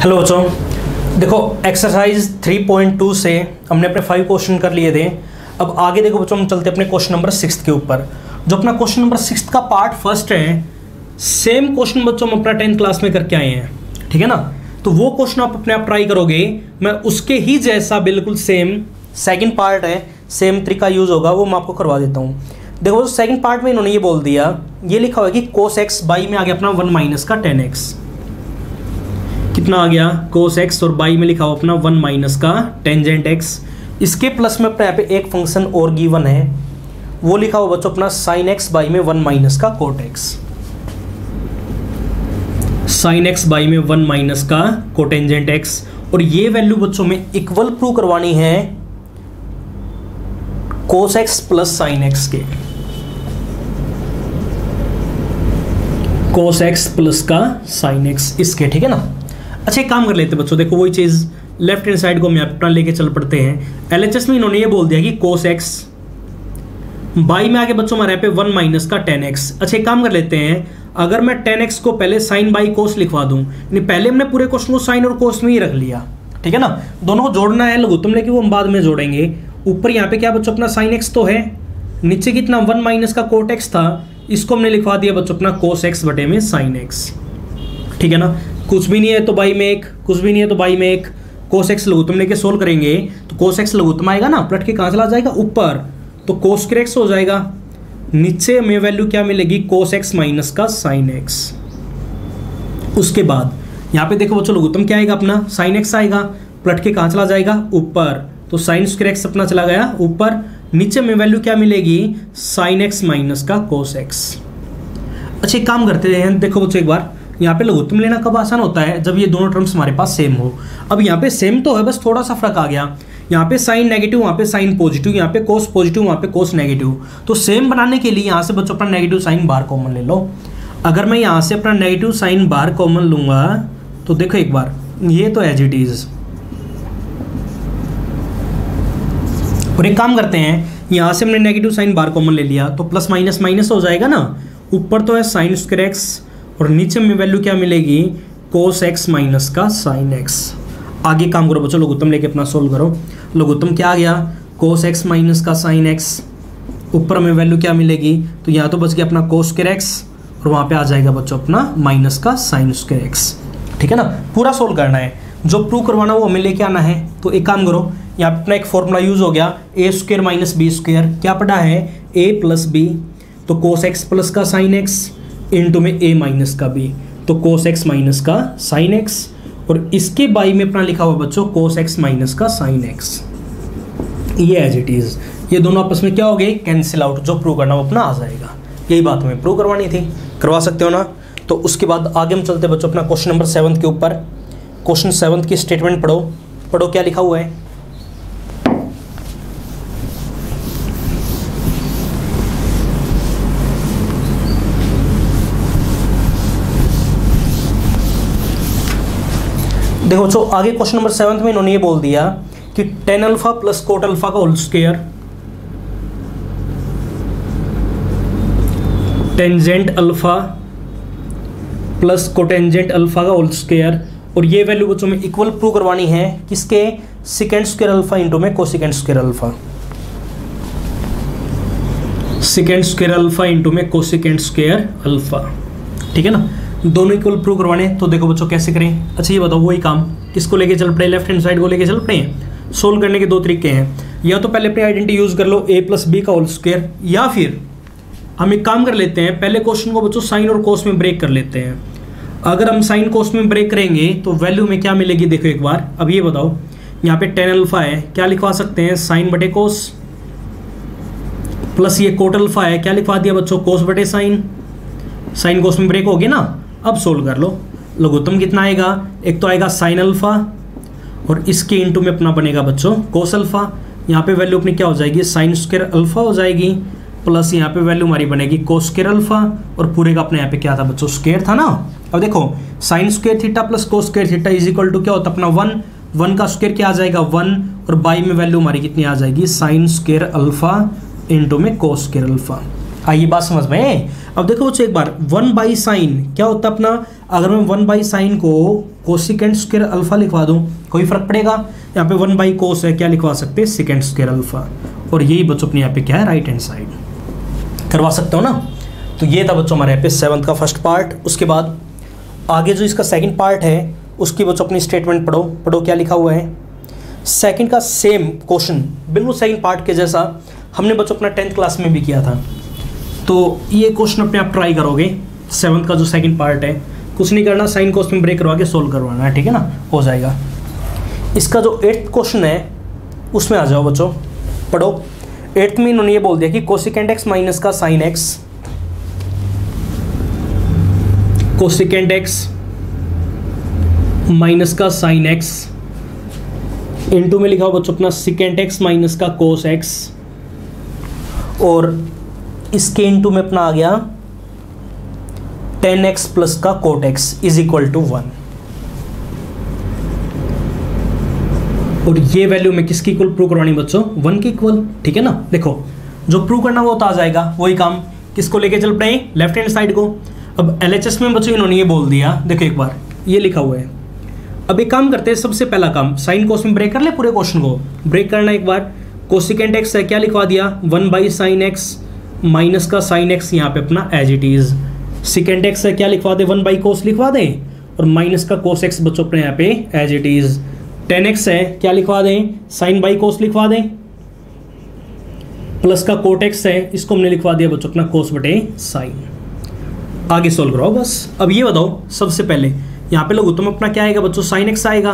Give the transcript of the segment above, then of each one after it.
Hello बच्चों। देखो exercise 3.2 से हमने अपने फाइव क्वेश्चन कर लिए थे। अब आगे देखो बच्चों, हम चलते अपने क्वेश्चन नंबर सिक्स के ऊपर। जो अपना क्वेश्चन नंबर सिक्स का पार्ट फ़र्स्ट है सेम क्वेश्चन बच्चों हम अपना टेंथ क्लास में करके आए हैं। ठीक है ना? तो वो क्वेश्चन आप अपने आप ट्राई करोगे, मैं उसके ही जैसा बिल्कुल सेम सेकेंड पार्ट है सेम तरीका यूज़ होगा, वो मैं आपको करवा देता हूँ। देखो सेकंड पार्ट में इन्होंने ये बोल दिया, ये लिखा हुआ है कि कोस एक्स बाई में आ गया अपना वन माइनस का टेन एक्स कितना आ गया? कोस एक्स और बाई में लिखा हुआ अपना वन माइनस का टेंजेंट एक्स इसके प्लस में अपने यहाँ पे एक फ़ंक्शन और गिवन है। वो लिखा हुआ बच्चों अपना साइन एक्स बाई में वन माइनस का cot x sine x by में वन माइनस का कोटेंजेंट एक्स और ये वैल्यू बच्चों में इक्वल प्रूव करवानी है cos x plus sine x के। कोस एक्स प्लस का साइन एक्स इसके, ठीक है ना? अच्छा एक काम कर लेते बच्चों, देखो वही चीज़ लेफ़्ट हैंड साइड को हम अपना लेके चल पड़ते हैं। एलएचएस में इन्होंने ये बोल दिया कि कोस एक्स बाई में आगे बच्चों हमारे यहाँ पे वन माइनस का टेन एक्स अच्छा एक काम कर लेते हैं, अगर मैं टेन एक्स को पहले साइन बाई कोस लिखवा दूँ, यानी पहले हमने पूरे क्वेश्चन को साइन और कोस में ही रख लिया, ठीक है ना? दोनों को जोड़ना है लघुत्तम लेके वो हम बाद में जोड़ेंगे। ऊपर यहाँ पे क्या बच्चों, अपना साइन एक्स तो है, नीचे कितना वन माइनस का कोट एक्स था, इसको हमने लिखवा दिया बच्चों, अपना कोस एक्स बटे में साइन एक्स ठीक है ना? कुछ भी नहीं है तो बाई में एक, कुछ भी नहीं है तो बाई में एक कोस एक्स लघुत्तम लेके सोल्व करेंगे। तो कोस एक्स लघुत्तम आएगा ना, पलट के कहाँ चला जाएगा? ऊपर। तो कोस के एक्स हो जाएगा। नीचे में वैल्यू क्या मिलेगी? कोस एक्स माइनस का साइन एक्स उसके बाद, यहाँ पे देखो बच्चों, लघुत्तम क्या आएगा अपना? साइन एक्स आएगा। पलट के कहाँ चला जाएगा? ऊपर। तो साइन स्क्र एक्स अपना चला गया ऊपर। नीचे में वैल्यू क्या मिलेगी? साइन एक्स माइनस का कोस एक्स अच्छा एक काम करते हैं, देखो बच्चों, एक बार। यहाँ पे लघुत्तम लेना कब आसान होता है? जब ये दोनों टर्म्स हमारे पास सेम हो। अब यहाँ पे सेम तो है, बस थोड़ा सा फ़र्क आ गया। यहाँ पे साइन नेगेटिव वहाँ पे साइन पॉजिटिव यहाँ पे कोस पॉजिटिव वहाँ पे कोस नेगेटिव तो सेम बनाने के लिए यहाँ से बच्चों अपना नेगेटिव साइन बाहर कॉमन ले लो। अगर मैं यहाँ से अपना नेगेटिव साइन बाहर कॉमन लूँगा तो देखो एक बार, ये तो एज इट इज़ और एक काम करते हैं, यहाँ से हमने नेगेटिव साइन बार कॉमन ले लिया तो प्लस माइनस माइनस हो जाएगा ना। ऊपर तो है साइन स्क्र एक्स और नीचे में वैल्यू क्या मिलेगी? कोस एक्स माइनस का साइन एक्स आगे काम करो बच्चों, लघुत्तम लेके अपना सोल्व करो। लघुत्तम क्या आ गया? कोस एक्स माइनस का साइन एक्स ऊपर में वैल्यू क्या मिलेगी? तो यहाँ तो बच गया अपना कोस के एक्स और वहाँ पे आ जाएगा बच्चों अपना माइनस का साइन स्क्र एक्स ठीक है ना? पूरा सोल्व करना है। जो प्रूव करवाना वो हमें लेके आना है। तो एक काम करो, यहाँ अपना एक फॉर्मूला यूज़ हो गया। A square minus B square क्या पढ़ा है? ए प्लस बी तो कोस एक्स प्लस का साइन एक्स इंटू में ए माइनस का बी तो कोस एक्स माइनस का साइन एक्स और इसके बाई में अपना लिखा हुआ बच्चों कोस एक्स माइनस का साइन एक्स ये एज इट इज़ ये दोनों आपस में क्या हो गए? कैंसिल आउट जो प्रूव करना वो अपना आ जाएगा। यही बात हमें प्रूव करवानी थी। करवा सकते हो ना? तो उसके बाद आगे हम चलते बच्चों अपना क्वेश्चन नंबर सेवन्थ के ऊपर। क्वेश्चन सेवन्थ की स्टेटमेंट पढ़ो। पढ़ो क्या लिखा हुआ है? देखो जो आगे क्वेश्चन नंबर सेवंथ में इन्होंने ये बोल दिया कि tan alpha plus cot alpha का whole square tangent alpha plus cotangent alpha का होल स्क्वेयर और ये वैल्यू बच्चों में इक्वल प्रूव करवानी है किसके? सिकेंड स्क्वेयर अल्फ़ा इंटू में cosecant square alpha secant square alpha into में कोसिकेंड स्क्वेयर अल्फ़ा ठीक है ना? दोनों इक्वल प्रूव करवाने तो देखो बच्चों कैसे करें। अच्छा ये बताओ, वही काम। किसको लेके चल पड़े लेफ़्ट हैंड साइड को लेके चल पड़े सोल्व करने के दो तरीके हैं। या तो पहले अपनी आइडेंटिटी यूज़ कर लो ए प्लस बी का होल स्क्वेयर या फिर हम एक काम कर लेते हैं, पहले क्वेश्चन को बच्चों साइन और कोस में ब्रेक कर लेते हैं। अगर हम साइन कोस में ब्रेक करेंगे तो वैल्यू में क्या मिलेगी, देखो एक बार। अब ये बताओ, यहाँ पे टेन अल्फ़ा है, क्या लिखवा सकते हैं? साइन बटे कोस प्लस ये कोट अल्फ़ा है, क्या लिखवा दिया बच्चों? कोस बटे साइन साइन कोस में ब्रेक हो गया ना? अब सोल्व कर लो। लघुत्तम कितना आएगा? एक तो आएगा साइन अल्फ़ा और इसके इंटू में अपना बनेगा बच्चों कोस अल्फ़ा यहाँ पे वैल्यू अपनी क्या हो जाएगी? साइन स्क्र अल्फ़ा हो जाएगी। प्लस यहाँ पे वैल्यू हमारी बनेगी कोस स्क्र अल्फ़ा और पूरे का अपने यहाँ पे क्या था बच्चों? स्क्र था ना? अब देखो sine square theta plus cos square theta is equal to क्या होता अपना वन वन का स्क्र क्या आ जाएगा? वन और बाई में वैल्यू हमारी कितनी आ जाएगी? साइन स्क्र अल्फ़ा इंटू में कोस स्क्र अल्फ़ा आइए बात समझ में अब देखो बच्चों, एक बार वन बाई साइन क्या होता है अपना? अगर मैं वन बाई साइन को कोसिकेंट स्क्र अल्फ़ा लिखवा दूँ, कोई फ़र्क पड़ेगा? यहाँ पे वन बाई कोस है, क्या लिखवा सकते हैं? सिकेंड स्क्र अल्फ़ा और यही बच्चों अपने यहाँ पे क्या है? राइट हैंड साइड करवा सकते हो ना? तो ये था बच्चों हमारे यहाँ पे सेवन्थ का फ़र्स्ट पार्ट उसके बाद, आगे जो इसका सेकेंड पार्ट है, उसकी बच्चों अपनी स्टेटमेंट पढ़ो। पढ़ो क्या लिखा हुआ है? सेकेंड का सेम क्वेश्चन बिल्कुल सेकेंड पार्ट के जैसा हमने बच्चों अपना टेंथ क्लास में भी किया था। तो ये क्वेश्चन अपने आप ट्राई करोगे। सेवन्थ का जो सेकंड पार्ट है, कुछ नहीं करना साइन को उसमें ब्रेक करवा के सोल्व करवाना है, ठीक है ना? हो जाएगा। इसका जो एट्थ क्वेश्चन है, उसमें आ जाओ बच्चों, पढ़ो। एट्थ में इन्होंने ये बोल दिया कि कोसिकेंट एक्स माइनस का sine x cosecant x minus का साइन एक्स इंटू में लिखा हो बच्चों अपना सिकेंट एक्स माइनस का कोस एक्स और इसके इंटू में अपना आ गया टेन एक्स प्लस का cot x is equal to one और ये वैल्यू में किसकी इक्वल प्रूव करवानी बच्चों? वन की इक्वल ठीक है ना? देखो, जो प्रूव करना वो तो आ जाएगा, वही काम। किसको लेके चल पड़े? लेफ़्ट हैंड साइड को। अब एलएचएस में बच्चों इन्होंने ये बोल दिया, देखो एक बार, ये लिखा हुआ है। अब एक काम करते हैं, सबसे पहला काम साइन कोस में ब्रेक कर ले पूरे क्वेश्चन को। ब्रेक करना एक बार। कोसिकेंट एक्स है, क्या लिखवा दिया? One by sine x minus का साइन एक्स यहाँ पे अपना as it is secant x है क्या लिखवा दे? वन बाई कोस लिखवा दे? और माइनस का कोस एक्स बच्चों अपने यहाँ पे as it is tan x है, क्या लिखवा दें? साइन बाई कोस लिखवा दें। प्लस का कोट एक्स है, इसको हमने लिखवा दिया बच्चों अपना कोस बटे साइन। आगे सोल्व करो, बस। अब ये बताओ, सबसे पहले यहाँ पे लघुत्तम अपना क्या आएगा बच्चों? साइन एक्स आएगा।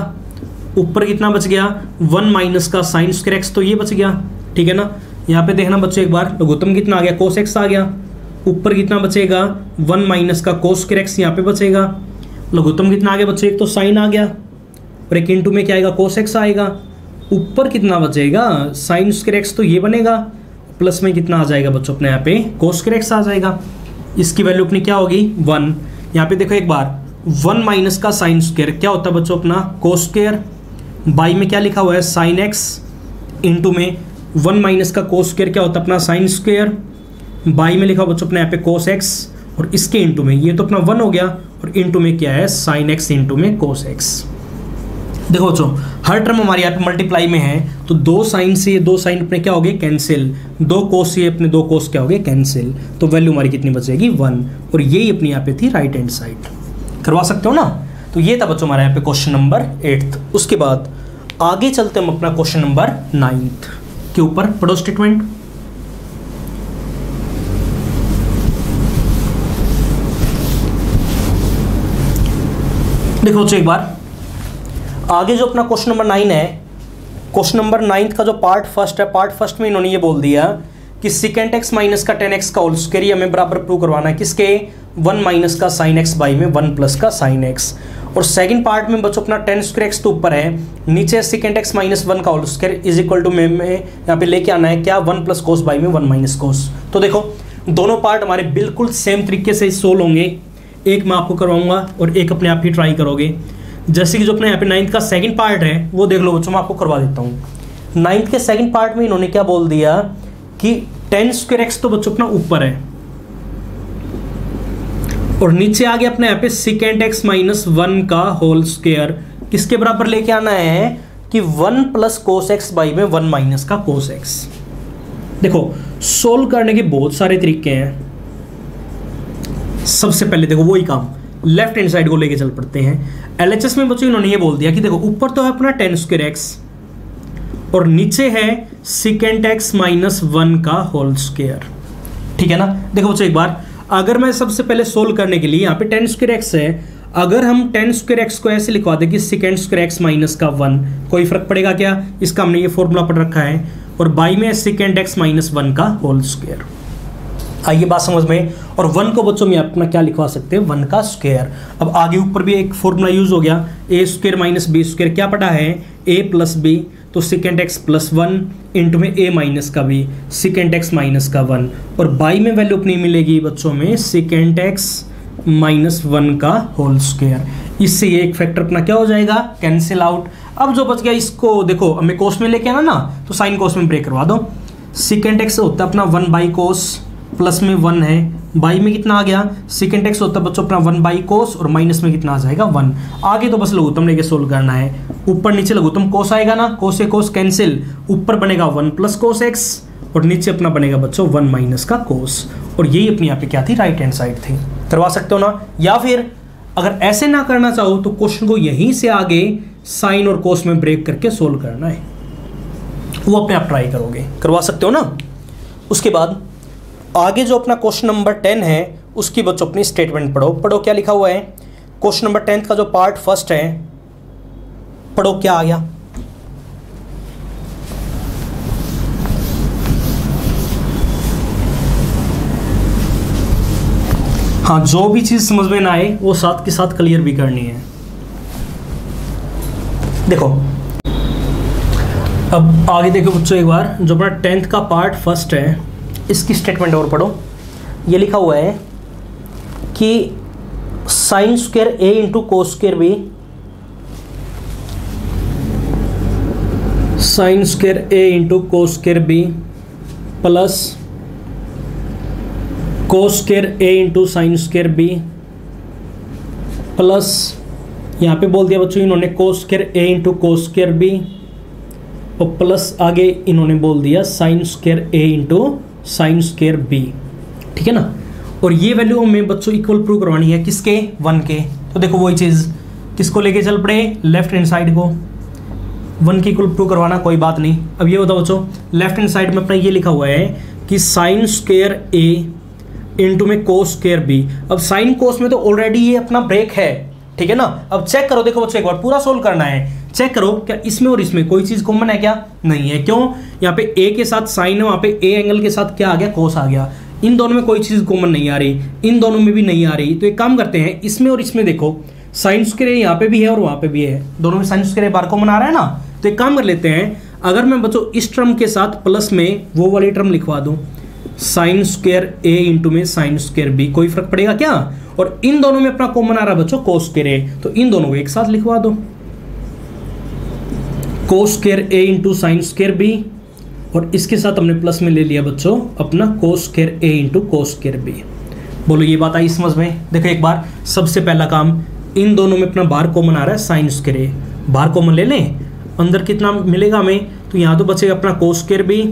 ऊपर कितना बच गया? वन माइनस का साइन स्क्र एक्स तो ये बच गया। ठीक है ना? यहाँ पे देखना बच्चों एक बार लघुत्तम कितना आ गया? कोस एक्स आ गया। ऊपर कितना बचेगा? वन माइनस का कोस स्क्र एक्स यहाँ पे बचेगा। लघुत्तम कितना आ गया बच्चों? एक तो साइन आ गया। और एक इंटू में क्या आएगा? कोस एक्स आएगा। ऊपर कितना बचेगा? साइन स्क्र एक्स तो ये बनेगा। प्लस में कितना आ जाएगा बच्चों अपने यहाँ पे? कोस स्क्र एक्स आ जाएगा। इसकी वैल्यू अपनी क्या होगी? वन। यहाँ पे देखो एक बार। वन माइनस का साइन स्क्र क्या होता है बच्चों अपना? कोस स्क्र बाई में क्या लिखा हुआ है? साइन एक्स इंटू में। वन माइनस का कोस स्क्र क्या होता है? अपना साइन स्क्र बाई में लिखा बच्चों, अपने यहाँ पे कोस एक्स और इसके इंटू में। ये तो अपना वन हो गया और इंटू में क्या है? साइन एक्स इंटू में कोस एक्स देखो बच्चों, हर टर्म हमारे यहाँ पे मल्टीप्लाई में है तो दो साइन से ये दो साइन अपने क्या हो गए? कैंसिल दो कोस से अपने दो कोस क्या हो गए? कैंसिल तो वैल्यू हमारी कितनी बचेगी वन। और यही अपनी यहाँ पे थी राइट हैंड साइड करवा सकते हो ना? तो ये था बच्चों हमारे यहाँ पे क्वेश्चन नंबर एट्थ उसके बाद आगे चलते हम अपना क्वेश्चन नंबर नाइन्थ के ऊपर पढ़ो स्टेटमेंट देखो एक बार. आगे जो अपना क्वेश्चन नंबर नाइन है क्वेश्चन नंबर नाइन्थ का जो पार्ट फ़र्स्ट है पार्ट फ़र्स्ट में इन्होंने ये बोल दिया कि सिकेंट एक्स माइनस का टेन एक्स का होल स्क्वायर हमें बराबर प्रूव करवाना है किसके? वन माइनस का साइन एक्स बाई में वन प्लस का साइन एक्स और सेकंड पार्ट में बच्चों अपना टेन स्क्वायर एक्स तो ऊपर है, नीचे सेकेंड एक्स माइनस वन का whole square is equal to में यहाँ पे लेके आना है क्या? वन प्लस कोस बाई में वन माइनस कोस तो देखो, दोनों पार्ट हमारे बिल्कुल सेम तरीके से सोल्व होंगे। एक मैं आपको करवाऊँगा और एक अपने आप ही ट्राई करोगे। जैसे कि जो अपने यहाँ पे नाइन्थ का सेकंड पार्ट है, वो देख लो बच्चों, मैं आपको करवा देता हूँ। नाइन्थ के सेकंड पार्ट में इन्होंने क्या बोल दिया कि टेन स्क्वायर एक्स तो बच्चों अपना ऊपर है। और नीचे आ गया अपने यहाँ पे सिकेंड एक्स माइनस वन का होल स्क्वायर किसके बराबर लेके आना है? कि one plus cos x by में वन माइनस का कोस एक्स देखो सोल्व करने के बहुत सारे तरीके हैं। सबसे पहले देखो वही काम। लेफ़्ट हैंड साइड को लेके चल पड़ते हैं। एलएचएस में बच्चों इन्होंने ये बोल दिया कि देखो, ऊपर तो है अपना टेन स्क्र एक्स और नीचे है सिकेंड एक्स माइनस वन का होल स्क्र ठीक है ना? देखो बच्चों एक बार अगर मैं सबसे पहले सोल्व करने के लिए यहाँ पे टेन स्क्र एक्स है, अगर हम टेन स्क्र एक्स को ऐसे लिखवा दें कि सिकेंड स्क्र एक्स माइनस का वन कोई फ़र्क पड़ेगा क्या? इसका हमने ये फॉर्मूला पढ़ रखा है और बाई में सिकेंड एक्स माइनस वन का होल स्क्वायर आइए बात समझ में, और वन को बच्चों में अपना क्या लिखवा सकते हैं? वन का स्क्वायर अब आगे ऊपर भी एक फॉर्मूला यूज़ हो गया A square minus B square क्या पढ़ा है? ए प्लस बी तो secant x plus one into में ए माइनस का भी सिकेंड एक्स माइनस का वन और बाई में वैल्यू अपनी मिलेगी बच्चों में सिकेंड एक्स माइनस वन का होल स्क्वायर इससे ये एक फैक्टर अपना क्या हो जाएगा? कैंसिल आउट अब जो बच गया इसको देखो हमें कोस में लेके आना ना तो साइन कोस में ब्रेक करवा दो. सिकेंड एक्स होता है अपना वन बाई कोस प्लस में वन है बाई में कितना आ गया? सेकेंड एक्स होता है बच्चों अपना वन बाई कोस और माइनस में कितना आ जाएगा वन आगे तो बस लघुत्तम लेके सोल्व करना है। ऊपर नीचे लघुत्तम कोस आएगा ना? कोस कोस कैंसिल ऊपर बनेगा वन प्लस कोस एक्स और नीचे अपना बनेगा बच्चों वन माइनस का कोस और यही अपनी यहाँ पे क्या थी? राइट हैंड साइड थी। करवा सकते हो ना? या फिर अगर ऐसे ना करना चाहो तो क्वेश्चन को यहीं से आगे साइन और कोस में ब्रेक करके सोल्व करना है। वो अपने आप ट्राई करोगे। करवा सकते हो ना? उसके बाद आगे जो अपना क्वेश्चन नंबर टेन है, उसकी बच्चों अपनी स्टेटमेंट पढ़ो। पढ़ो क्या लिखा हुआ है? क्वेश्चन नंबर टेंथ का जो पार्ट फ़र्स्ट है, पढ़ो क्या आ गया? हाँ जो भी चीज़ समझ में ना आए, वो साथ के साथ क्लियर भी करनी है। देखो, अब आगे देखो बच्चों एक बार, जो अपना टेंथ का पार्ट फ़र्स्ट है इसकी स्टेटमेंट और पढ़ो। ये लिखा हुआ है कि sine square A into cos square B sine square A into cos square B plus cos square A into sine square B plus यहाँ पे बोल दिया बच्चों, इन्होंने cos square A into cos square B और प्लस आगे इन्होंने बोल दिया sine square A into sine square B ठीक है ना? और ये वैल्यू हमें बच्चों इक्वल प्रूव करवानी है किसके? वन के। तो देखो वही चीज़, किसको लेके चल पड़े? लेफ़्ट हैंड साइड को। वन के इक्वल प्रूव करवाना कोई बात नहीं। अब ये बताओ बच्चों लेफ़्ट हैंड साइड में अपना ये लिखा हुआ है कि साइन स्केयर ए इंटू में कोस स्केयर बी अब साइन कोस में तो ऑलरेडी ये अपना ब्रेक है, ठीक है ना? अब चेक करो, देखो बच्चों, एक बार पूरा सोल्व करना है। चेक करो क्या इसमें और इसमें कोई चीज़ कॉमन है क्या? नहीं है। क्यों? यहाँ पे ए के साथ साइन है, वहाँ पे ए एंगल के साथ क्या आ गया? कोस आ गया। इन दोनों में कोई चीज़ कॉमन नहीं आ रही। इन दोनों में भी नहीं आ रही। तो एक काम करते हैं, इसमें और इसमें देखो। साइन स्क्वेयर यहाँ पे भी है और वहाँ पे भी है। दोनों में साइन स्क्वेयर बार कॉमन आ रहा है ना? तो एक काम कर लेते हैं, अगर मैं बच्चों इस टर्म के साथ प्लस में वो वाली टर्म लिखवा दूँ साइन स्क्वेयर ए इंटू में साइन स्क्वेयर बी कोई फ़र्क पड़ेगा क्या? और इन दोनों में अपना कॉमन आ रहा है बच्चों को स्क्वेयर ए तो इन दोनों को एक साथ लिखवा दो। Cos square A into sine square B और इसके साथ हमने प्लस में ले लिया बच्चों, अपना cos square A into cos square B बोलो, ये बात आई समझ में? देखो एक बार, सबसे पहला काम, इन दोनों में अपना बार कॉमन आ रहा है साइन स्क्वेयर ए बार कॉमन ले लें? अंदर कितना मिलेगा हमें? तो यहाँ तो बचेगा अपना को स्क्वेयर बी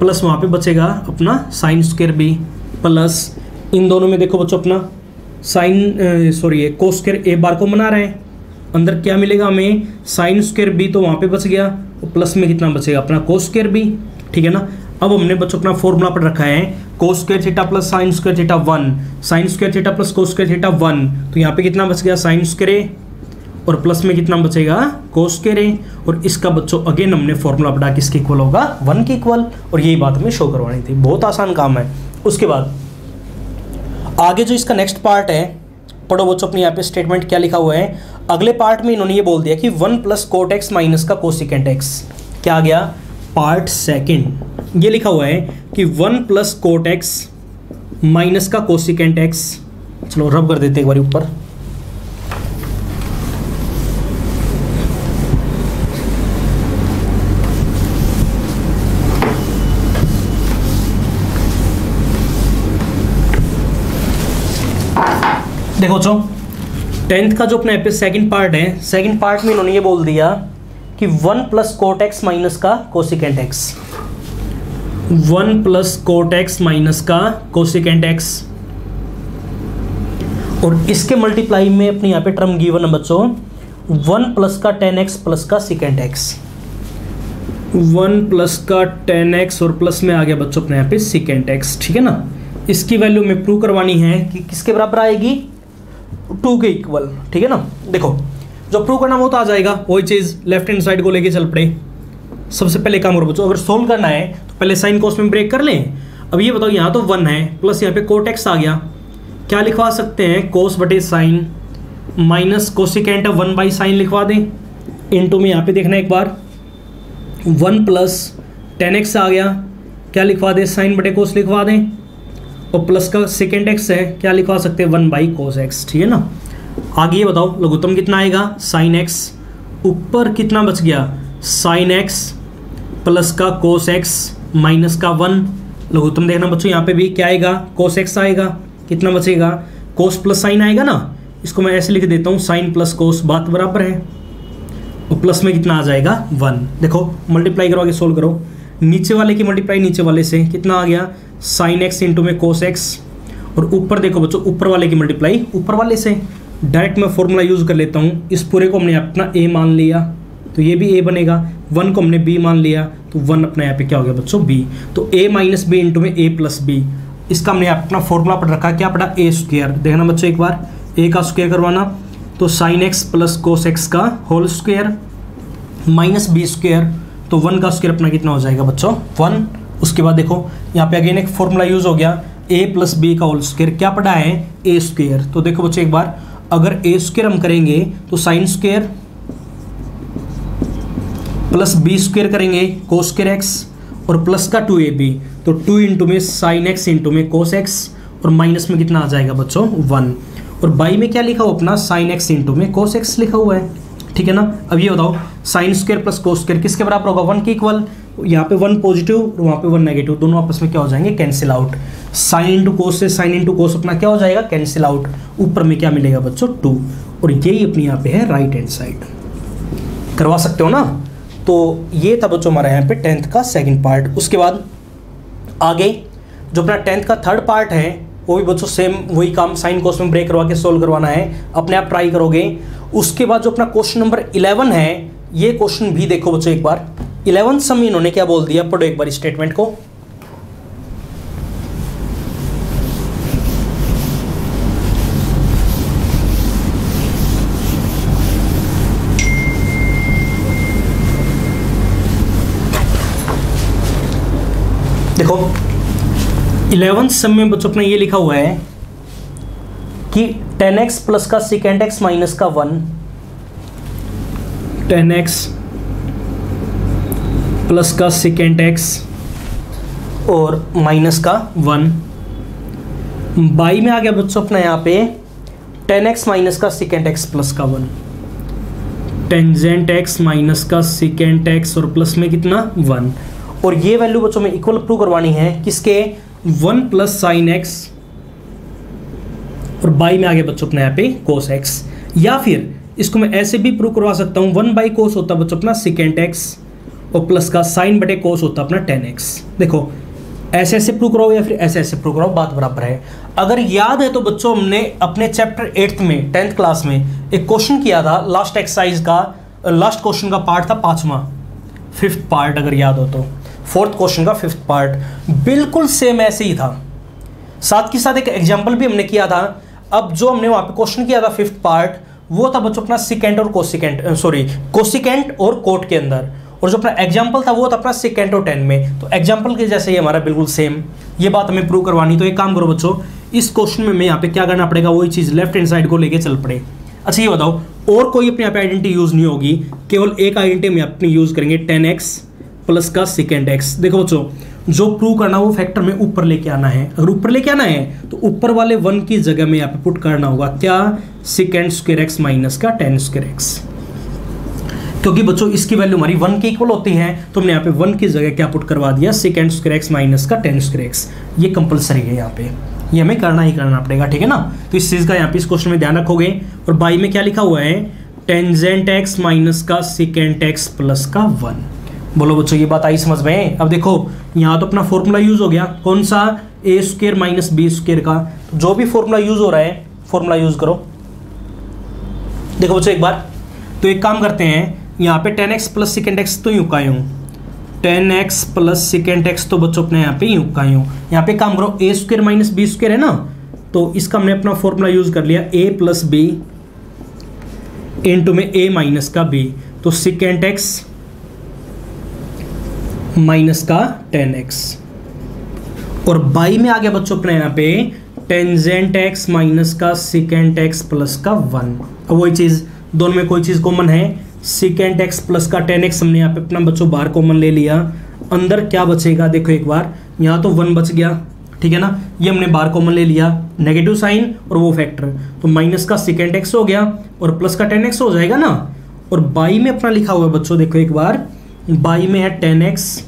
प्लस वहाँ पे बचेगा अपना साइन स्क्वेयर बी प्लस इन दोनों में देखो बच्चों अपना sine sorry cos square A बार को बना रहे हैं। अंदर क्या मिलेगा हमें? साइन स्क्वेयर बी तो वहाँ पे बच गया। और प्लस में कितना बचेगा? अपना को स्क्वेयर बी ठीक है ना? अब हमने बच्चों अपना फॉर्मूला पर रखा है। Cos square theta plus sine square theta one sine square theta plus cos square theta one तो यहाँ पे कितना बच गया? साइन स्क्वेयर और प्लस में कितना बचेगा? कोस के रे और इसका बच्चों अगेन हमने फॉर्मूला पढ़ा किसके इक्वल होगा? वन के इक्वल और यही बात हमें शो करवानी थी। बहुत आसान काम है। उसके बाद, आगे जो इसका नेक्स्ट पार्ट है पढ़ो बच्चों अपने यहाँ पे स्टेटमेंट क्या लिखा हुआ है? अगले पार्ट में इन्होंने ये बोल दिया कि one plus cot x minus का कोसिकेंट एक्स। क्या आ गया? Part second. ये लिखा हुआ है कि one plus cot x minus का कोसिकेंट एक्स। चलो, रब कर देते एक बार ऊपर। देखो बच्चों टेंथ का जो अपना सेकंड पार्ट है सेकंड पार्ट में इन्होंने ये बोल दिया कि one plus cot x minus का cosecant x one plus cot x minus का कोसिकेंट एक्स और इसके मल्टीप्लाई में अपने यहाँ पे टर्म गिवन है बच्चों वन प्लस का टेन एक्स प्लस का सिकेंट एक्स वन प्लस का टेन एक्स और प्लस में आ गया बच्चों अपने यहाँ पे सिकेंट एक्स ठीक है ना? इसकी वैल्यू में प्रूव करवानी है कि किसके बराबर आएगी? टू के इक्वल ठीक है ना? देखो, जो प्रूव करना वो तो आ जाएगा वही चीज़ लेफ़्ट हैंड साइड को लेके चल पड़े। सबसे पहले काम करो बच्चों अगर सोल्व करना है तो पहले साइन कोस में ब्रेक कर लें। अब ये बताओ, यहाँ तो वन है प्लस यहाँ पे कोटेक्स आ गया। क्या लिखवा सकते हैं? कोस बटे sine minus cosecant one by sine लिखवा दें। इंटू में यहाँ पे देखना एक बार। वन प्लस टेन एक्स आ गया। क्या लिखवा दें? साइन बटे कोस लिखवा दें। और प्लस का सेकेंड एक्स है, क्या लिखवा सकते हैं? वन बाई कोस एक्स ठीक है ना? आगे ये बताओ, लघुत्तम कितना आएगा? साइन एक्स ऊपर कितना बच गया? साइन एक्स प्लस का कोस एक्स माइनस का वन। लघुत्तम देखना बच्चों, यहाँ पे भी क्या आएगा? कोस एक्स आएगा। कितना बचेगा? कोस प्लस साइन आएगा ना? इसको मैं ऐसे लिख देता हूँ साइन प्लस कोस बात बराबर है। और प्लस में कितना आ जाएगा? वन। देखो मल्टीप्लाई करो आगे सोल्व करो नीचे वाले की मल्टीप्लाई नीचे वाले से कितना आ गया? साइन एक्स इंटू में कोस एक्स और ऊपर देखो बच्चों, ऊपर वाले की मल्टीप्लाई ऊपर वाले से। डायरेक्ट मैं फॉर्मूला यूज़ कर लेता हूँ। इस पूरे को हमने अपना ए मान लिया तो ये भी ए बनेगा। वन को हमने बी मान लिया तो वन अपना यहाँ पे क्या हो गया बच्चों? बी तो ए माइनस बी इंटू में ए प्लस बी इसका हमने अपना फॉर्मूला पढ़ रखा, क्या पढ़ा? ए स्क्वेयर देखना बच्चों एक बार। ए का स्क्वेयर करवाना। तो sine x plus cos x का whole square minus B square तो वन का स्क्वेयर अपना कितना हो जाएगा बच्चों? वन उसके बाद देखो, यहाँ पे अगेन एक फॉर्मूला यूज़ हो गया। ए प्लस बी का होल स्क्वेयर क्या पढ़ा है? ए स्क्वेयर तो देखो बच्चों एक बार। अगर ए स्क्वेयर हम करेंगे तो sine square plus B square करेंगे को स्क्वेयर एक्स और प्लस का टू ए बी तो टू इंटू में साइन एक्स इंटू में कोस एक्स और माइनस में कितना आ जाएगा बच्चों? वन और बाई में क्या लिखा हुआ? अपना साइन एक्स इंटू में कोस एक्स लिखा हुआ है। ठीक है ना? अब ये बताओ sine square plus cos square किसके बराबर होगा? वन के इक्वल यहाँ पे वन पॉजिटिव और वहाँ पे वन नेगेटिव दोनों आपस में क्या हो जाएँगे? Cancel out sine into cos से साइन इंटू कोस अपना क्या हो जाएगा? कैंसिल आउट ऊपर में क्या मिलेगा बच्चों? टू और यही अपनी यहाँ पे है राइट हैंड साइड करवा सकते हो ना? तो ये था बच्चों हमारा यहाँ पे टेंथ का सेकेंड पार्ट उसके बाद आगे, जो अपना टेंथ का थर्ड पार्ट है, वो भी बच्चों सेम वही काम साइन कोस में ब्रेक करवा के सोल्व करवाना है। अपने आप ट्राई करोगे। उसके बाद जो अपना क्वेश्चन नंबर इलेवन है ये क्वेश्चन भी देखो बच्चों एक बार। इलेवन सम इन्होंने क्या बोल दिया? पढ़ो एक बार स्टेटमेंट को। देखो इलेवन सम में बच्चों अपना ये लिखा हुआ है कि टेन एक्स प्लस का सिकेंड एक्स माइनस का वन टेन एक्स प्लस का सेकेंड एक्स और माइनस का वन। बाई में आ गया बच्चों अपना यहाँ पे। टेन एक्स माइनस का सिकेंड एक्स प्लस का वन। टेंजेंट एक्स माइनस का सिकेंड एक्स और प्लस में कितना? वन। और ये वैल्यू बच्चों में इक्वल प्रूव करवानी है किसके? One plus sine x. और बाई में आगे बच्चों अपने यहाँ पे कोस एक्स। या फिर इसको मैं ऐसे भी प्रूव करवा सकता हूँ। वन बाई कोस होता है बच्चों अपना सिकेंड एक्स और प्लस का साइन बटे कोस होता अपना टेन एक्स देखो, ऐसे ऐसे प्रूव कराओ या फिर ऐसे ऐसे प्रूव कराओ, बात बराबर है। अगर याद है तो बच्चों हमने अपने चैप्टर एट्थ में टेंथ क्लास में एक क्वेश्चन किया था लास्ट एक्सरसाइज का लास्ट क्वेश्चन का पार्ट था पांचवा। फिफ्थ पार्ट अगर याद हो तो। फोर्थ क्वेश्चन का फिफ्थ पार्ट बिल्कुल सेम ऐसे ही था। साथ के साथ एक एग्ज़ाम्पल भी हमने किया था। अब जो हमने वहाँ पे क्वेश्चन किया था फिफ्थ पार्ट वो था बच्चों अपना सिकेंट और कोसिकेंट सॉरी कोसिकेंट और कोट के अंदर। और जो अपना एग्ज़ाम्पल था वो था अपना सिकेंट और टेन में। तो एग्ज़ाम्पल के जैसे ही हमारा बिल्कुल सेम ये बात हमें प्रूव करवानी। तो एक काम करो बच्चों, इस क्वेश्चन में यहाँ पे क्या करना पड़ेगा? वही चीज़ लेफ़्ट हैंड साइड को लेके चल पड़े। अच्छा ये बताओ, और कोई अपने यहाँ पे आइडेंटिटी यूज़ नहीं होगी। केवल एक आइडेंटिटी हम अपनी यूज़ करेंगे टेन एक्स प्लस का सिकेंड एक्स देखो बच्चों जो प्रूव करना वो फैक्टर में ऊपर लेके आना है। अगर ऊपर लेके आना है तो ऊपर वाले वन की जगह में यहाँ पे पुट करना होगा क्या? सिकेंड स्क्र एक्स माइनस का टेन स्क्र एक्स क्योंकि बच्चों, इसकी वैल्यू हमारी वन के इक्वल होती है तो हमने यहाँ पे वन की जगह क्या पुट करवा दिया? सिकेंड स्क्र एक्स माइनस का टेन स्क्र एक्स ये कंपलसरी है यहाँ पे। ये हमें करना ही करना पड़ेगा, ठीक है ना? तो इस चीज़ का यहाँ पे इस क्वेश्चन में ध्यान रखोगे। और बाई में क्या लिखा हुआ है? टेंजेंट एक्स माइनस का सिकेंट एक्स प्लस का वन बोलो बच्चों, ये बात आई समझ में? अब देखो, यहाँ तो अपना फॉर्मूला यूज़ हो गया। कौन सा? A square minus B square का। तो जो भी फॉर्मूला यूज़ हो रहा है फॉर्मूला यूज़ करो। देखो बच्चों, एक बार। तो एक काम करते हैं, यहाँ पे tan x plus secant x तो यूँ का यूँ tan x plus secant x तो बच्चों, अपने यहाँ पे यूँ का यूँ यहाँ पे काम करो A square minus B square है ना? तो इसका हमने अपना फॉर्मूला यूज़ कर लिया ए प्लस बी इंटू में ए माइनस का बी तो सिकेंड एक्स माइनस का टेन एक्स। और बाई में आ गया बच्चों अपने यहाँ पे टेंजेंट एक्स माइनस का सिकेंट एक्स प्लस का वन। वही चीज़, दोनों में कोई चीज़ कॉमन है? सिकेंट एक्स प्लस का टेन एक्स हमने यहाँ पे अपना बच्चों बाहर कॉमन ले लिया। अंदर क्या बचेगा? देखो एक बार, यहाँ तो वन बच गया, ठीक है ना? ये हमने बार कॉमन ले लिया नेगेटिव साइन और वो फैक्टर तो माइनस का सिकेंट एक्स हो गया, और प्लस का टेन एक्स हो जाएगा ना? और बाई में अपना लिखा हुआ है बच्चों, देखो एक बार बाई में है टेन एक्स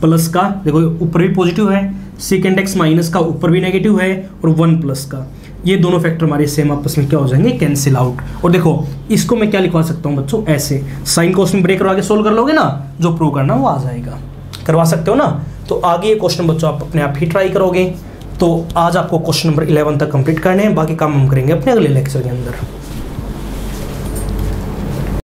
प्लस का। देखो ऊपर भी पॉजिटिव है सिकेंड एक्स माइनस का ऊपर भी नेगेटिव है और वन प्लस का। ये दोनों फैक्टर हमारे सेम आपस में क्या हो जाएँगे? कैंसिल आउट और देखो, इसको मैं क्या लिखवा सकता हूँ बच्चों? ऐसे। साइन में ब्रेक करवा के सोल्व कर लोगे ना, जो प्रूव करना वो आ जाएगा। करवा सकते हो ना? तो आगे ये क्वेश्चन बच्चों आप अपने आप ही ट्राई करोगे। तो आज आपको क्वेश्चन नंबर इलेवन तक कंप्लीट करने हैं। बाकी काम हम करेंगे अपने अगले लेक्चर के अंदर।